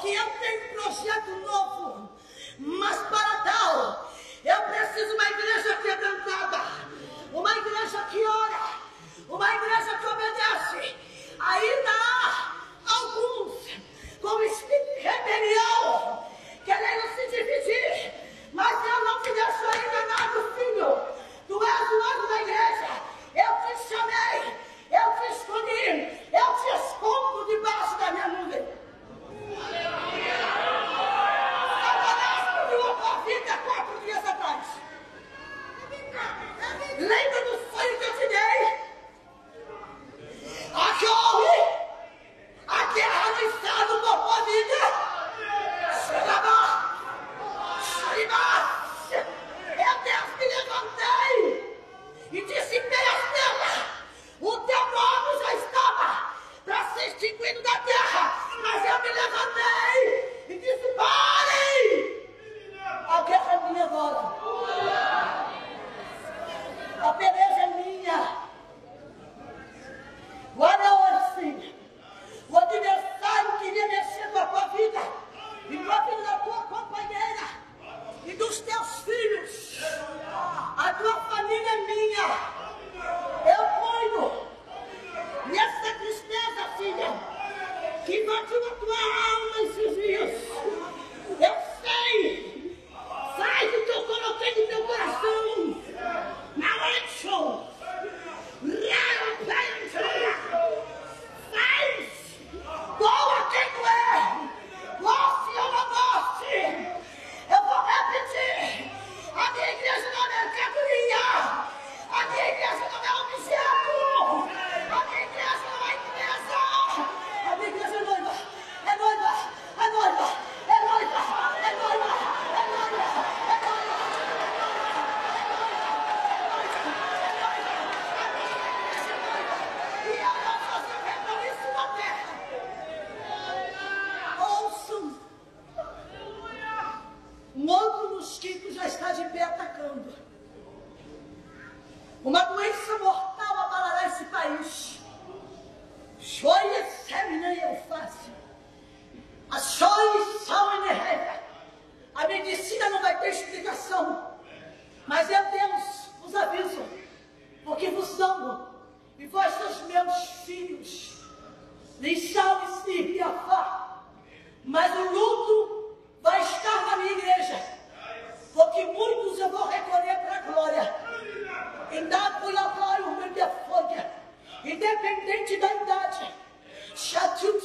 que eu tenho um projeto novo. Mas para tal, eu preciso uma igreja quebrantada, uma igreja que ora, uma igreja que obedece. Ainda há come up. filhos. salve-se piafar. Mas o luto vai estar na minha igreja. Porque muitos eu vou recolher para a glória. E dá por lá glória o meu Independente da idade. Shut you.